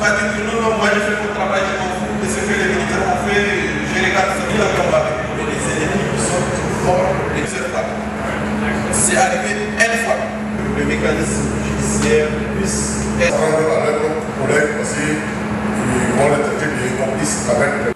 pas dire que non, non, moi j'ai fait mon travail, je m'en fous de ce que les militaires ont fait, je regarde ce qu'ils ont combattu. Mais les ennemis qui sont forts n'exercent pas. C'est arrivé une fois. Le mécanisme judiciaire puisse être. Rendre avec nos collègues aussi qui vont de complices avec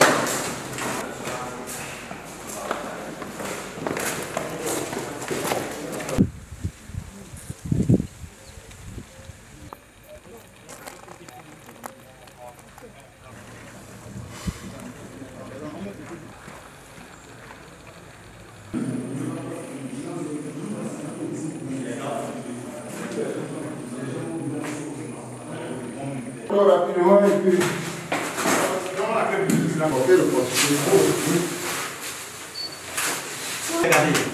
rapidement, et puis. Ok, le processus. Regardez.